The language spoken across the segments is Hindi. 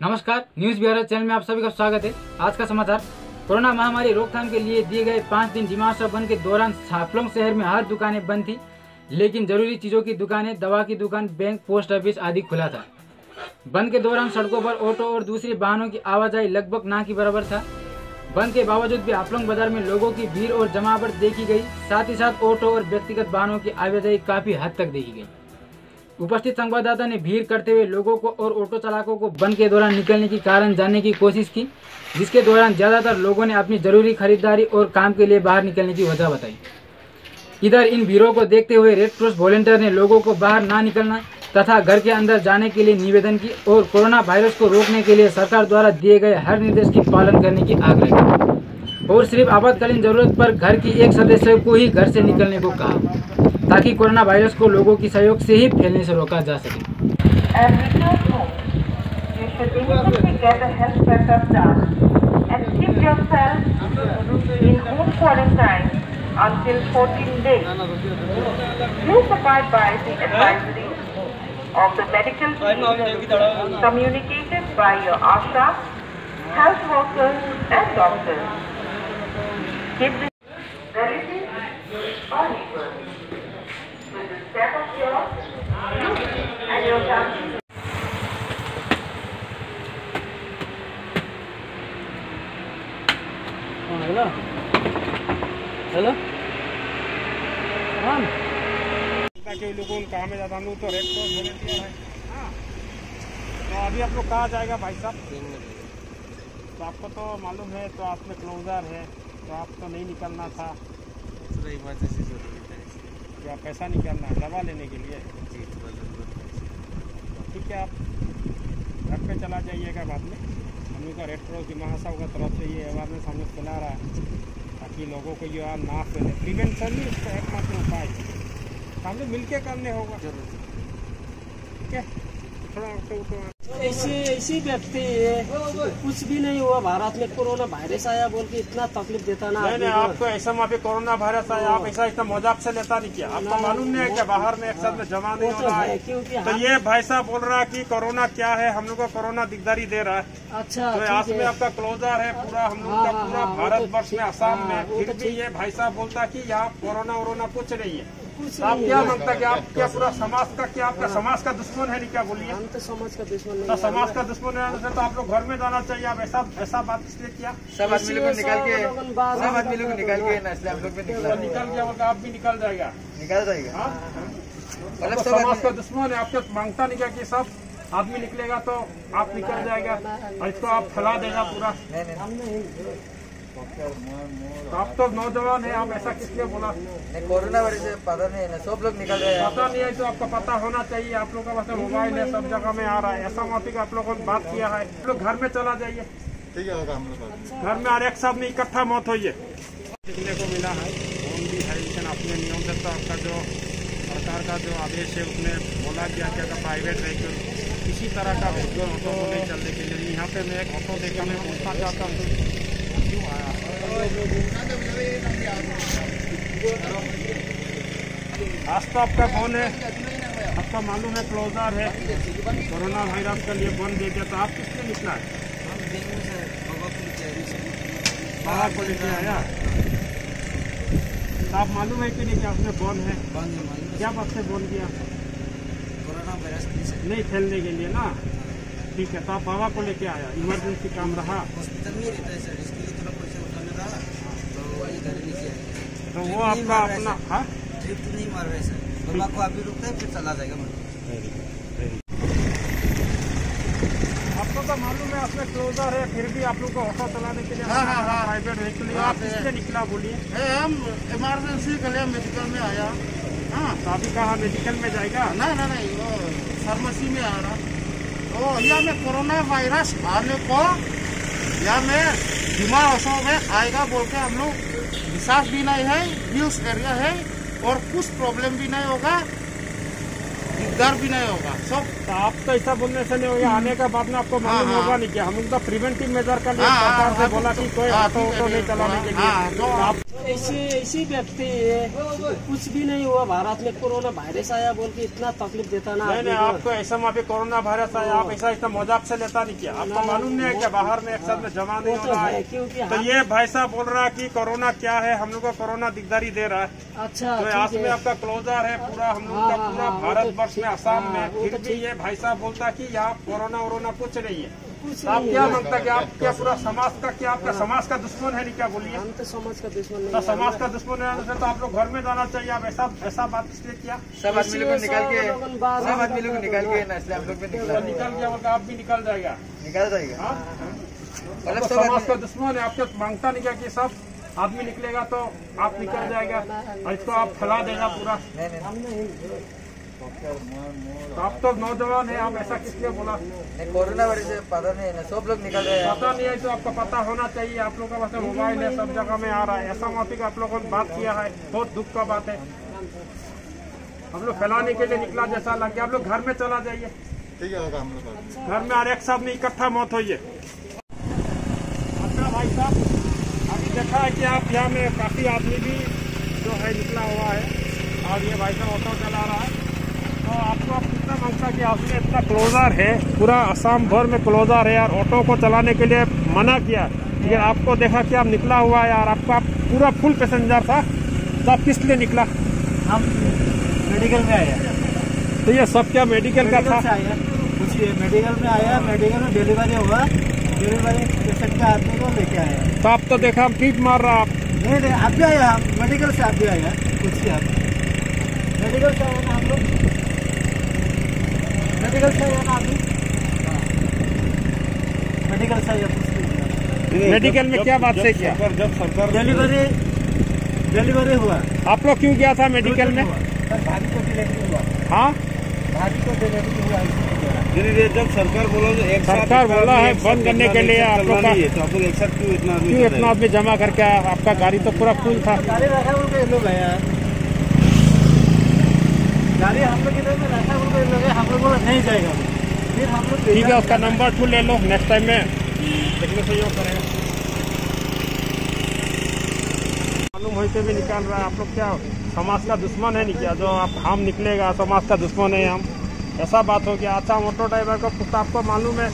नमस्कार, न्यूज़ बिहार चैनल में आप सभी का स्वागत है। आज का समाचार, कोरोना महामारी रोकथाम के लिए दिए गए पाँच दिन डिमांड बंद के दौरान हाफलोंग शहर में हर दुकानें बंद थी, लेकिन ज़रूरी चीज़ों की दुकानें, दवा की दुकान, बैंक, पोस्ट ऑफ़िस आदि खुला था। बंद के दौरान सड़कों पर ऑटो और दूसरे वाहनों की आवाजाही लगभग ना की बराबर था। बंद के बावजूद भी हाफलोंग बाज़ार में लोगों की भीड़ और जमावट देखी गई, साथ ही साथ ऑटो और व्यक्तिगत वाहनों की आवाजाही काफ़ी हद तक देखी गई। उपस्थित संवाददाता ने भीड़ करते हुए लोगों को और ऑटो चालकों को बंद के दौरान निकलने की कारण जानने की कोशिश की, जिसके दौरान ज़्यादातर लोगों ने अपनी ज़रूरी खरीदारी और काम के लिए बाहर निकलने की वजह बताई। इधर इन भीड़ों को देखते हुए रेड क्रॉस वॉलेंटियर ने लोगों को बाहर ना निकलना तथा घर के अंदर जाने के लिए निवेदन की और कोरोना वायरस को रोकने के लिए सरकार द्वारा दिए गए हर निर्देश की पालन करने की आग्रह की। और सिर्फ़ आपातकालीन ज़रूरत पर घर की एक सदस्य को ही घर से निकलने को कहा। ताकि कोरोना वायरस को लोगों की सहयोग से ही फैलने से रोका जा सके until 14 days. Please abide by the advisory of the medical team communicated by your ASHA, health workers and doctors. Hello. Hello. हाँ ताकि लोगों में ज़्यादा हम लोग तो रेड क्रॉस है हाँ तो अभी आप लोग कहाँ जाएगा भाई साहब? तो आपको तो मालूम है तो आप में क्लोजर है तो आप तो नहीं निकलना था। इमरजेंसी ज़रूरी था इसलिए या पैसा निकलना है दवा लेने के लिए। जी है आप। घर पे चला जाइएगा बाद में। हम लोग का रेड क्रॉस की महासभा का तरफ़ से ये अवेयरनेस हम लोग फैला रहा है ताकि लोगों को ये है ना फैले। प्रिवेंशन ही उसका एकमात्र उपाय है। हम लोग मिल करने होगा। ज़रूर। ठीक है? थोड़ा ऐसे ऐसे व्यक्ति है। कुछ भी नहीं हुआ भारत में कोरोना वायरस आया बोल के इतना तकलीफ़ देता ना नहीं नहीं आपको ऐसा में अभी कोरोना वायरस आया आप ऐसा इतना मज़ाक से लेता नहीं किया। आपको मालूम नहीं है कि बाहर में एक साथ में जमा नहीं वो हो तो रहा है है। क्योंकि तो ये भाई साहब बोल रहा है कि कोरोना क्या है हम लोग को कोरोना दिकदारी दे रहा है। अच्छा तो आज में आपका क्लोजर है पूरा हम लोग हाँ, का हाँ, पूरा हाँ, वो तो भारत वर्ष में। आसाम हाँ, में फिर तो भी ये भाई साहब बोलता की यहाँ कोरोना वोरोना कुछ नहीं है। तो आप क्या माँगता कि आप क्या पूरा समाज का क्या आपका समाज का दुश्मन है नहीं क्या बोलिए? हम तो समाज का दुश्मन नहीं। समाज का दुश्मन है तो आप लोग घर में जाना चाहिए। आप ऐसा ऐसा बात इसलिए किया। सब आदमी लोग को निकाल के सब आदमी लोग को निकाल के ना इसलिए हम लोग भी तो निकल गया बोलकर आप भी निकल जाएगा। निकाल जाएगा। हाँ? मतलब तो समाज का दुश्मन है आपके माँगता नहीं क्या कि सब आदमी निकलेगा तो आप निकल जाएगा और इसको आप फैला देगा पूरा। तो आप तो नौजवान है आप ऐसा किस लिए बोला? नहीं कोरोना वायरस से पता नहीं है सब लोग निकल रहे हैं। पता नहीं है तो आपको पता होना चाहिए आप लोग का पास मोबाइल है सब जगह में आ रहा है। ऐसा मत है आप लोगों ने बात किया है। आप लोग घर में चला जाइए। ठीक है होगा हम लोग घर में और एक साथ में इकट्ठा मत होइए। देखने को मिला है भी है लेकिन अपने नियम से तो आपका जो सरकार का जो आदेश है उसने बोला गया कि अगर प्राइवेट व्हीकल किसी तरह का व्हीकल ऑटो को नहीं चलने के लिए। यहाँ पे मैं एक ऑटो देखा मैं पूछना चाहता हूँ। क्यों आज तो आपका फ़ोन है। आपका मालूम है क्लोजर है। कोरोना वायरस के लिए बंद दे दिया तो आप किस लिए निकला? बाहर को लेके आया? तो आप मालूम है कि नहीं कि आपने बंद है? क्या बात से बंद किया? कोरोना वायरस नहीं फैलने के लिए ना। ठीक है तो आप बाबा को लेके आया। इमरजेंसी काम रहा। हॉस्पिटल में रहता है सर इसके लिए थोड़ा पैसा उठाने रहा तो इधर लेके आए तो वो आपका अपना हाँ? तो नहीं मार रहे सर। बाबा को अभी रुकता है फिर चला जाएगा आपको तो मालूम है आपने क्लोजर है फिर भी आप लोग को ऑटो चलाने के लिए हाँ, हाँ, हाँ। प्राइवेट व्हीकल आप किससे निकला बोलिए? हम इमरजेंसी के लिए मेडिकल में आया। हाँ। तो अभी कहा मेडिकल में जाएगा? नहीं नहीं नहीं वो फार्मेसी में आ रहा। तो यहाँ में कोरोना वायरस आने को यहाँ में बीमार हो में आएगा बोल के हम लोग विश्वास भी नहीं है न्यूज़ एरिया है और कुछ प्रॉब्लम भी नहीं होगा डर भी नहीं होगा सब। तो आप तो ऐसा बोलने से नहीं होगा आने के बाद में आपको मालूम हाँ, हाँ। होगा नहीं क्या हम तो प्रिवेंटिव मेजर कर लिए हाँ, सरकार हाँ, से हाँ, बोला कि कोई हाँ, ऑटो ऑटो नहीं चलाने के लिए। हाँ, तो तो आप ऐसे ऐसी व्यक्ति है। कुछ भी नहीं हुआ भारत में कोरोना वायरस आया बोल के इतना तकलीफ़ देता ना नहीं नहीं आपको ऐसा वहाँ पे कोरोना वायरस आया आप ऐसा इतना मज़ाक से लेता नहीं किया। आपको मालूम नहीं है क्या बाहर में एक साथ में जमा नहीं वो हो तो रहा है है। क्योंकि तो ये भाई साहब बोल रहा है की कोरोना क्या है हम लोग को कोरोना दिकदारी दे रहा है। अच्छा तो आज में आपका क्लोजर है पूरा हम लोग का हाँ, पूरा हाँ, भारत तो वर्ष में असम हाँ, में फिर तो भी ये भाई साहब बोलता की यहाँ कोरोना वोरोना कुछ नहीं है। कुछ तो आप क्या माँगता कि आप क्या पूरा समाज का क्या आपका समाज का दुश्मन है नहीं? क्या बोलिए? हम तो समाज का दुश्मन नहीं तो है। समाज का दुश्मन है तो आप लोग घर में जाना चाहिए। आप ऐसा ऐसा बात इसलिए किया। सब आदमी लोग निकाल के सब आदमी लोग निकाल के ना इसलिए हम लोग भी तो निकल गया बोलकर आप भी निकल जाएगा। निकाल जाएगा। हाँ? मतलब आपको समाज का दुश्मन है आपके माँगता नहीं क्या कि सब आदमी निकलेगा तो आप निकल जाएगा और इसको आप फैला देगा पूरा। तो तो नौजवान है आप ऐसा किस लिए बोला कोरोना वायरस पता नहीं है सब लोग निकल रहे हैं। पता नहीं है तो आपको पता होना चाहिए आप लोगों का पास मोबाइल है सब जगह में आ रहा है। ऐसा आप लोगों ने बात किया है बहुत दुख का बात है। हम लोग फैलाने के लिए निकला जैसा लग गया। आप लोग घर में चला जाइए। घर में और एक साथ में इकट्ठा मौत हुई है अच्छा भाई साहब अभी देखा है कि आप यहाँ में काफ़ी आदमी भी जो है निकला हुआ है। और ये भाई साहब ऑटो चला रहा है। तो आपको आप कितना माँगता कि आपने इतना क्लोजर है? पूरा असम भर में क्लोजर है और ऑटो को चलाने के लिए मना किया। लेकिन आपको देखा कि आप निकला हुआ है और आपका पूरा फुल पैसेंजर था। तो आप किस लिए निकला? हम मेडिकल में आए तो ये सब क्या मेडिकल मेडिकल का था? मेडिकल कुछ मेडिकल में आया मेडिकल में डिलीवरी हुआ डिलीवरी पेशेंट का आदमी को लेके आया तो आप तो देखा हम ठीक मार रहा आप। नहीं नहीं आप भी आया हम मेडिकल से आप भी आया कुछ आप। मेडिकल से आया हम लोग? मेडिकल ना हाँ। मेडिकल में क्या बात से किया? डिलीवरी डिलीवरी हुआ। आप लोग क्यों गया था मेडिकल में? भाभी को डिलीवरी हुआ। हाँ? भाभी को डिलीवरी हुआ जब सरकार बोला तो एक सरकार बोला है बंद करने के लिए आप लोग का- तो आप लोग एक साथ क्यों इतना आदमी क्यों इतना आदमी जमा करके आया आपका गाड़ी तो पूरा फुल था? गाड़ी रखा लोग आया। गाड़ी हम लोग इधर में बोल लोग हम लोग बोला नहीं जाएगा। फिर हम लोग ठीक है उसका नंबर टू ले लो नेक्स्ट टाइम में। देखने से योग करेगा। मालूम होते भी निकाल रहा है आप लोग क्या समाज का दुश्मन है नहीं क्या? जो आप हम निकलेगा समाज का दुश्मन है हम। ऐसा बात हो गया। अच्छा हम ऑटो ड्राइवर को आपको मालूम है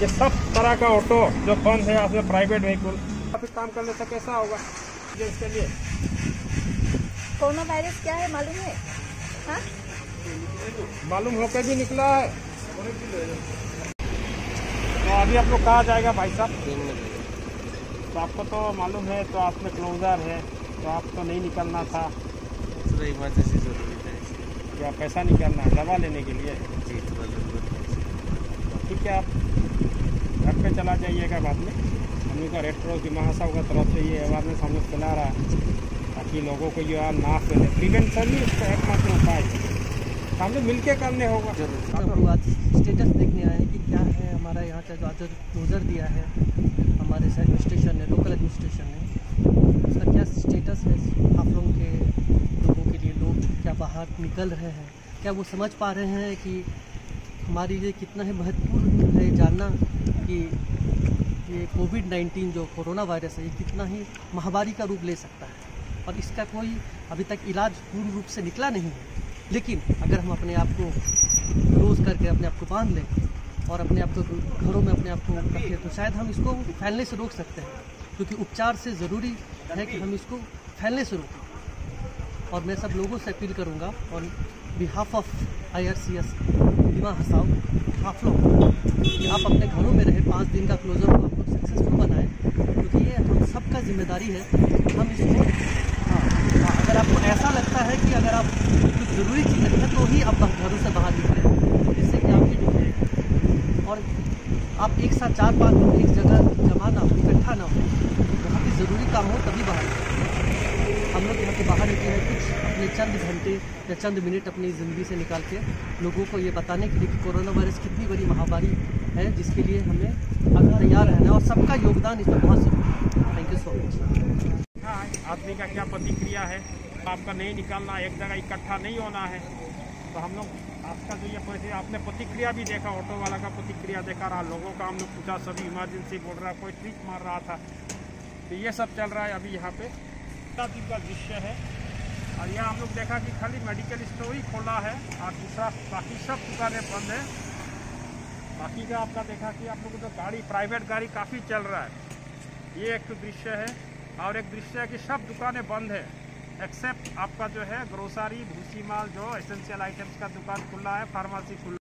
कि सब तरह का ऑटो जो बंद है उसमें प्राइवेट व्हीकल काफ़ी काम करने से कैसा होगा? ये इसके लिए। कोरोना वायरस क्या है मालूम है? हाँ? मालूम होकर भी निकला है। तो अभी आप लोग कहा जाएगा भाई साहब? तो आपको तो मालूम है तो आप में क्लोजर है तो आपको नहीं निकलना था। इमरजेंसी ज़रूरी था या पैसा निकालना है दवा लेने के लिए? जी थोड़ा ज़रूरत है ठीक है आप घर पे चला जाइएगा बाद में। हम लोग का रेड क्रॉस की महासभा का तरफ़ से ये अवेयरनेस हम लोग फैला रहा है ताकि लोगों को जो है ना फैले। प्रिवेंशन ही इसका एकमात्र उपाय है। हम लोग मिलकर करने होगा। तो आज स्टेटस देखने आए हैं कि क्या है हमारा यहाँ का जो आज क्लोजर दिया है, हमारे एडमिनिस्ट्रेशन ने लोकल एडमिनिस्ट्रेशन ने। उसका क्या स्टेटस है आप लोगों के लोगों के लिए? लोग क्या बाहर निकल रहे हैं? क्या वो समझ पा रहे हैं कि हमारे लिए कितना है महत्वपूर्ण है जानना कि ये कोविड 19 जो कोरोना वायरस है, ये कितना ही महामारी का रूप ले सकता है। और इसका कोई अभी तक इलाज पूर्ण रूप से निकला नहीं है। लेकिन अगर हम अपने आप को क्लोज करके अपने आप को बाँध लें और अपने आप को घरों में अपने आप को रखें तो शायद हम इसको फैलने से रोक सकते हैं। क्योंकि उपचार से ज़रूरी है कि हम इसको फैलने से रोकें। और मैं सब लोगों से अपील करूँगा on behalf of I R C S बीमा हसाओ हाफ़ कि आप अपने घरों में रहे, पाँच दिन का क्लोजर को सक्सेसफुल बनाएँ। क्योंकि ये हम सबका ज़िम्मेदारी है हम इसको ऐसा लगता है कि अगर आप कुछ ज़रूरी चीज़ है तो ही आप घरों से बाहर निकलें, जिससे कि आपकी जो और आप एक साथ चार पाँच लोग एक जगह जमा ना हो, इकट्ठा ना हो बहुत ही ज़रूरी काम हो, तभी बाहर हम लोग यहाँ से बाहर निकले हैं, कुछ अपने चंद घंटे या चंद मिनट अपनी ज़िंदगी से निकाल के लोगों को ये बताने के लिए कि कोरोना वायरस कितनी बड़ी महामारी है, जिसके लिए हमें अगर तैयार रहना और सबका योगदान इसमें बहुत ज़रूरी है। थैंक यू सो मच आदमी का क्या प्रतिक्रिया है? आपका नहीं निकालना एक जगह इकट्ठा नहीं होना है। तो हम लोग आपका जो ये परिस्थिति आपने प्रतिक्रिया भी देखा ऑटो वाला का प्रतिक्रिया देखा रहा लोगों का हम लोग पूछा सभी इमरजेंसी बोल रहा कोई ट्रिक मार रहा था। तो ये सब चल रहा है अभी यहाँ पे। सप्ताह दिन का दृश्य है। और यहाँ हम लोग देखा कि खाली मेडिकल स्टोर ही खोला है और दूसरा बाकी सब दुकानें बंद है। बाकी का आपका देखा कि आप लोगों को तो गाड़ी प्राइवेट गाड़ी काफ़ी चल रहा है। ये एक तो दृश्य है और एक दृश्य है कि सब दुकानें बंद है। एक्सेप्ट आपका जो है ग्रोसरी भूसी माल, जो एसेंशियल आइटम्स का दुकान खुला है फार्मेसी खुला